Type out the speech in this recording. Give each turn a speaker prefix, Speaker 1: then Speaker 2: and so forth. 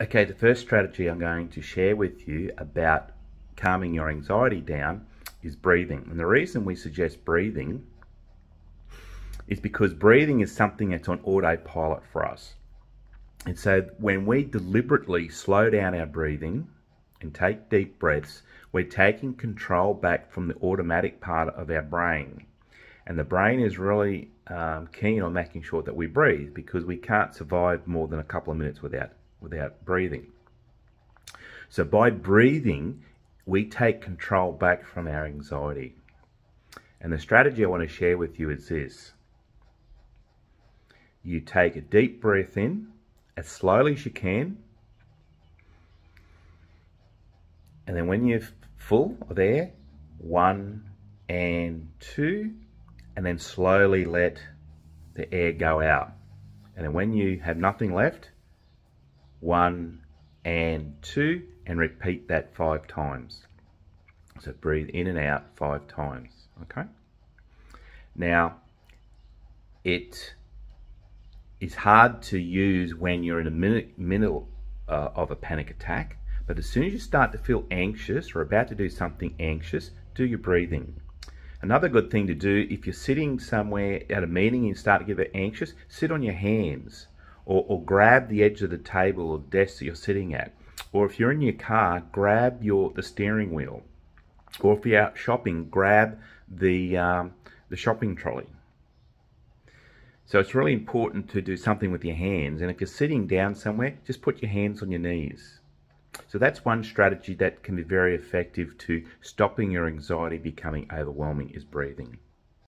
Speaker 1: Okay, the first strategy I'm going to share with you about calming your anxiety down is breathing. And the reason we suggest breathing is because breathing is something that's on autopilot for us. And so when we deliberately slow down our breathing and take deep breaths, we're taking control back from the automatic part of our brain. And the brain is really um, keen on making sure that we breathe because we can't survive more than a couple of minutes without, without breathing. So by breathing, we take control back from our anxiety. And the strategy I want to share with you is this. You take a deep breath in as slowly as you can. And then when you're full air, one and two, and then slowly let the air go out. And then when you have nothing left, one and two, and repeat that five times. So breathe in and out five times, okay? Now, it is hard to use when you're in minute, minute uh, of a panic attack, but as soon as you start to feel anxious or about to do something anxious, do your breathing. Another good thing to do if you're sitting somewhere at a meeting and you start to get anxious, sit on your hands or, or grab the edge of the table or desk that you're sitting at. Or if you're in your car, grab your the steering wheel. Or if you're out shopping, grab the, um, the shopping trolley. So it's really important to do something with your hands. And if you're sitting down somewhere, just put your hands on your knees. So that's one strategy that can be very effective to stopping your anxiety becoming overwhelming is breathing.